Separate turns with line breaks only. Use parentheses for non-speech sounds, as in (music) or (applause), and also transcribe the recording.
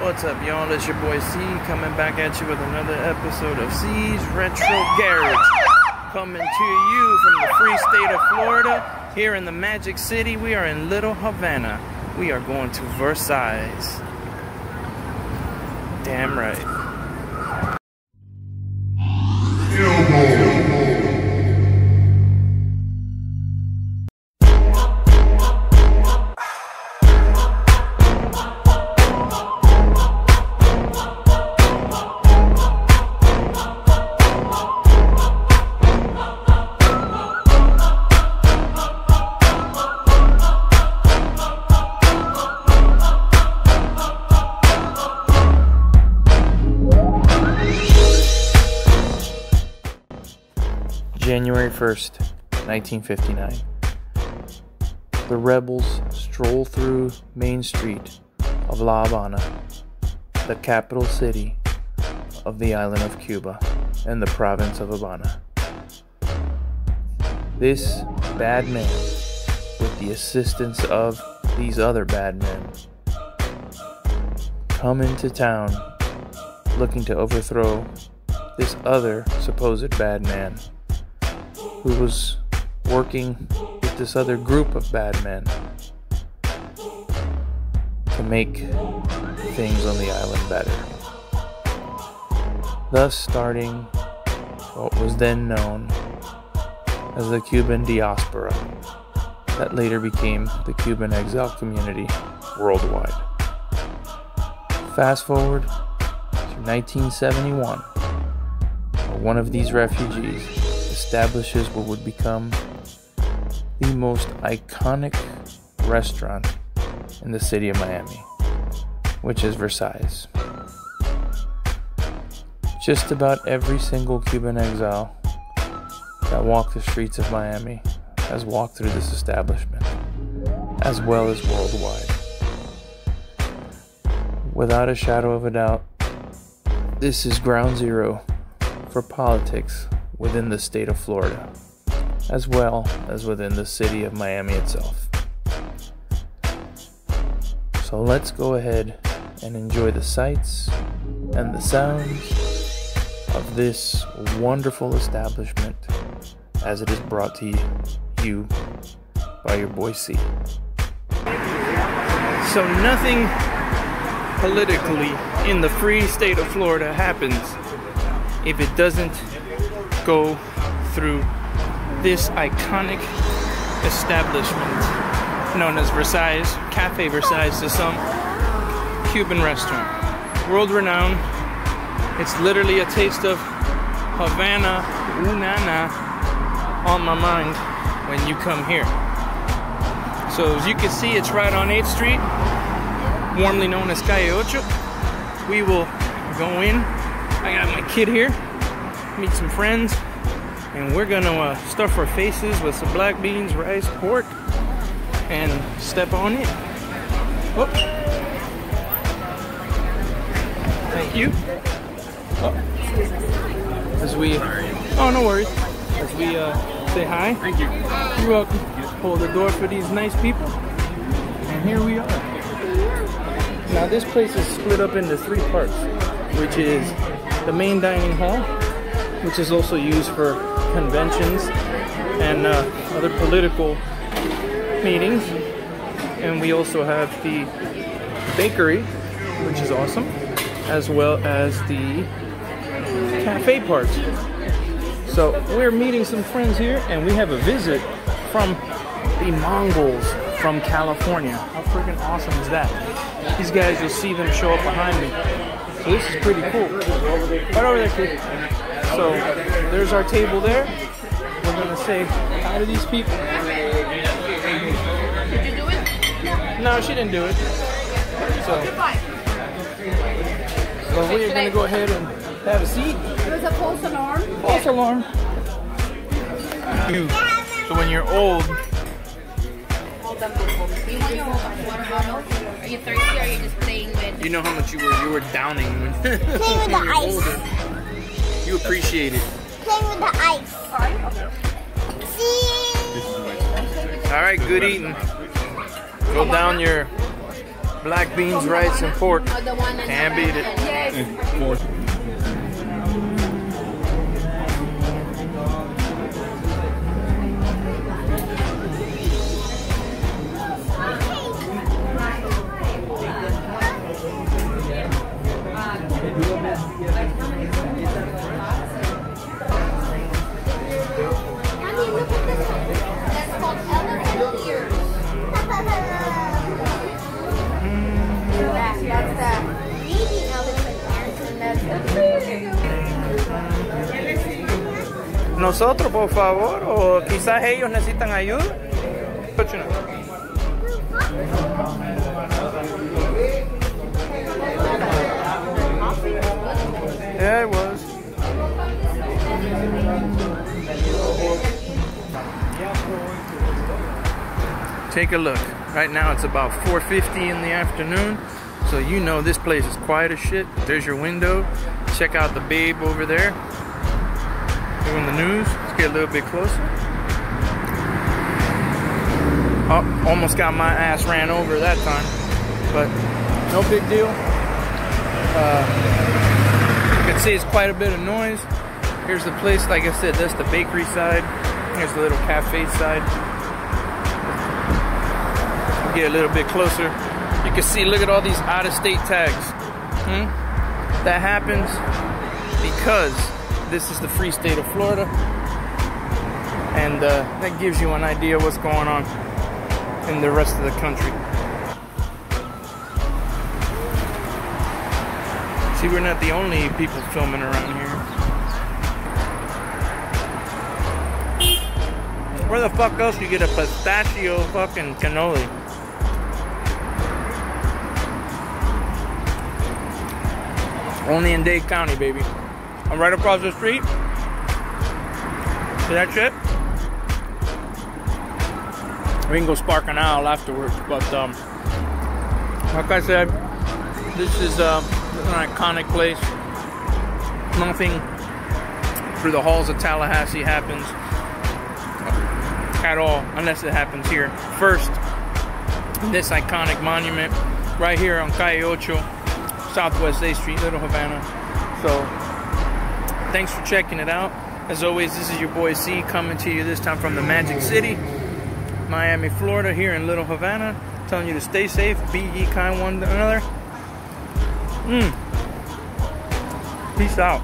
What's up, y'all? It's your boy C coming back at you with another episode of C's Retro Garage. Coming to you from the free state of Florida. Here in the Magic City, we are in Little Havana. We are going to Versailles. Damn right. January 1st, 1959. The rebels stroll through Main Street of La Habana, the capital city of the island of Cuba and the province of Habana. This bad man, with the assistance of these other bad men, come into town looking to overthrow this other supposed bad man who was working with this other group of bad men to make things on the island better. Thus, starting what was then known as the Cuban diaspora, that later became the Cuban exile community worldwide. Fast forward to 1971, where one of these refugees establishes what would become the most iconic restaurant in the city of Miami, which is Versailles. Just about every single Cuban exile that walked the streets of Miami has walked through this establishment, as well as worldwide. Without a shadow of a doubt, this is ground zero for politics within the state of Florida, as well as within the city of Miami itself. So let's go ahead and enjoy the sights and the sounds of this wonderful establishment as it is brought to you by your boy C. So nothing politically in the free state of Florida happens if it doesn't go through this iconic establishment known as Versailles, Cafe Versailles to some Cuban restaurant. World renowned. It's literally a taste of Havana, Unana on my mind when you come here. So as you can see, it's right on 8th Street, warmly known as Calle Ocho. We will go in. I got my kid here meet some friends, and we're gonna uh, stuff our faces with some black beans, rice, pork, and step on it. Oh. Thank you. Oh. As we, oh no worries. As we uh, say hi.
Thank you.
You're welcome. Hold the door for these nice people, and here we are. Now this place is split up into three parts, which is the main dining hall, which is also used for conventions and uh, other political meetings. And we also have the bakery, which is awesome, as well as the cafe part. So we're meeting some friends here, and we have a visit from the Mongols from California. How freaking awesome is that? These guys, you'll see them show up behind me. So this is pretty cool. Right over there, kid. So there's our table there. We're gonna say hi to these people.
Did you do it?
No, she didn't do it. So, so we're gonna go ahead and have a seat.
There's a false alarm.
False alarm. You. So when you're old,
you want your water bottle? Are you thirsty or are you just playing with?
you know how much you were you were downing when, (laughs)
Play with
when
the
you're
ice.
older. You appreciate it.
Play with the ice. See?
All right, good eating. Go down your Black beans, rice, and pork.
Or the one that
Can't beat it.
Yes.
Nosotros, por favor, o quizás ellos necesitan ayuda. Yeah, it was. Take a look. Right now it's about 4:50 in the afternoon, so you know this place is quiet as shit. There's your window. Check out the babe over there doing the news. Let's get a little bit closer. Oh, almost got my ass ran over that time, but no big deal. Uh, you can see it's quite a bit of noise. Here's the place, like I said, that's the bakery side. Here's the little cafe side. Get a little bit closer. You can see, look at all these out-of-state tags. Hmm? That happens because this is the free state of Florida. And uh, that gives you an idea of what's going on in the rest of the country. See, we're not the only people filming around here. Where the fuck else you get a pistachio fucking cannoli? Only in Dade County, baby. I'm right across the street. See that shit? We can go spark an owl afterwards, but um, like I said, this is uh, an iconic place. Nothing through the halls of Tallahassee happens at all, unless it happens here. First, this iconic monument right here on Calle Southwest A Street, Little Havana. So, thanks for checking it out. As always, this is your boy C coming to you this time from the Magic City, Miami, Florida, here in Little Havana. Telling you to stay safe, be ye kind one to another. Mm. Peace out.